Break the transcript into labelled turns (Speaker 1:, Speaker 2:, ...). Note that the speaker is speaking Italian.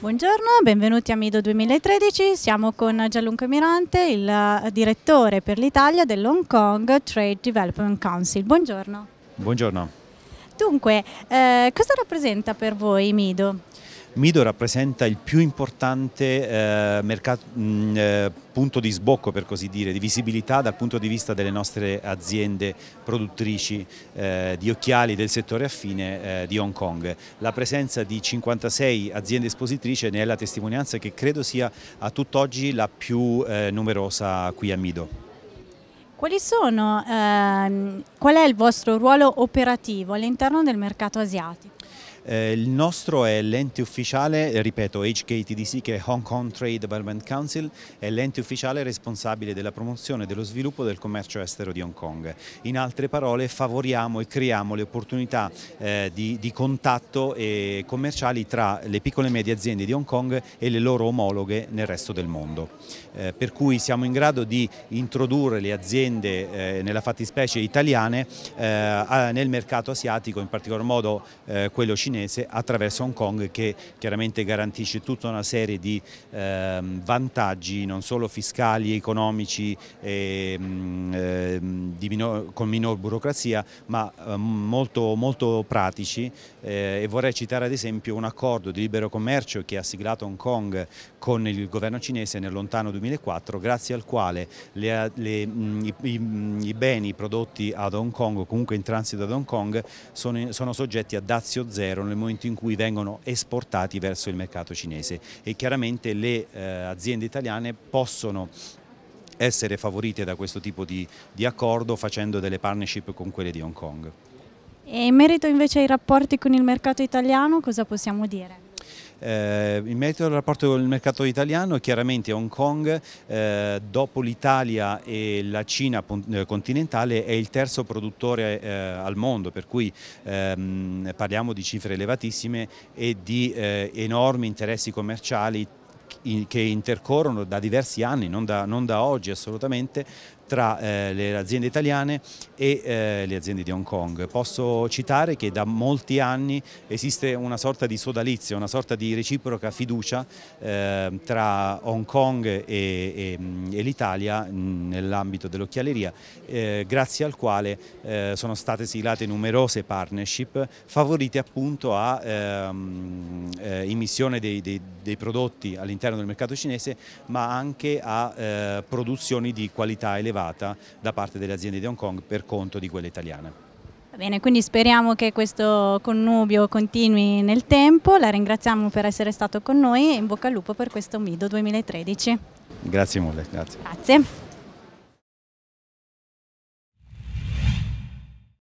Speaker 1: Buongiorno, benvenuti a Mido 2013, siamo con Gianluca Mirante, il eh, direttore per l'Italia dell'Hong Kong Trade Development Council. Buongiorno.
Speaker 2: Buongiorno.
Speaker 1: Dunque, eh, cosa rappresenta per voi Mido?
Speaker 2: Mido rappresenta il più importante eh, mercato, mh, mm, eh, punto di sbocco per così dire, di visibilità dal punto di vista delle nostre aziende produttrici eh, di occhiali del settore affine eh, di Hong Kong. La presenza di 56 aziende espositrici ne è la testimonianza che credo sia a tutt'oggi la più eh, numerosa qui a Mido.
Speaker 1: Sono, ehm, qual è il vostro ruolo operativo all'interno del mercato asiatico?
Speaker 2: Eh, il nostro è l'ente ufficiale, ripeto, HKTDC che è Hong Kong Trade Development Council, è l'ente ufficiale responsabile della promozione e dello sviluppo del commercio estero di Hong Kong. In altre parole favoriamo e creiamo le opportunità eh, di, di, contatto commerciali tra le piccole e medie aziende di Hong Kong e le loro omologhe nel resto del mondo. Eh, per cui siamo in grado di introdurre le aziende, eh, nella fattispecie italiane, eh, nel mercato asiatico, in particolar modo eh, quello cinese cinese attraverso Hong Kong che chiaramente garantisce tutta una serie di eh, vantaggi non solo fiscali, economici e, mm, eh, minor, con minor burocrazia ma eh, molto, molto, pratici. Eh, e vorrei citare ad esempio un accordo di libero commercio che ha siglato Hong Kong con il governo cinese nel lontano 2004 grazie al quale le, le, mm, i, i, i, beni prodotti ad Hong Kong o comunque in transito ad Hong Kong sono, sono soggetti a dazio zero nel momento in cui vengono esportati verso il mercato cinese e chiaramente le eh, aziende italiane possono essere favorite da questo tipo di, di accordo facendo delle partnership con quelle di Hong Kong.
Speaker 1: E in merito invece ai rapporti con il mercato italiano cosa possiamo dire?
Speaker 2: Eh, in merito al rapporto con il mercato italiano, chiaramente Hong Kong, eh, dopo l'Italia e la Cina eh, continentale, è il terzo produttore eh, al mondo, per cui ehm, parliamo di cifre elevatissime e di eh, enormi interessi commerciali che intercorrono da diversi anni, non da, non da oggi assolutamente, tra eh, le aziende italiane e eh, le aziende di Hong Kong. Posso citare che da molti anni esiste una sorta di sodalizio, una sorta di reciproca fiducia eh, tra Hong Kong e, e l'Italia nell'ambito dell'occhialeria, grazie al quale sono state siglate numerose partnership favorite appunto a ehm, eh, dei, dei prodotti all'interno del mercato cinese ma anche a produzioni di qualità elevata elevata da parte delle aziende di Hong Kong per conto di quelle italiane.
Speaker 1: Bene, quindi speriamo che questo connubio continui nel tempo, la ringraziamo per essere stato con noi e in bocca al lupo per questo Mido 2013.
Speaker 2: Grazie molte. Grazie.
Speaker 1: grazie.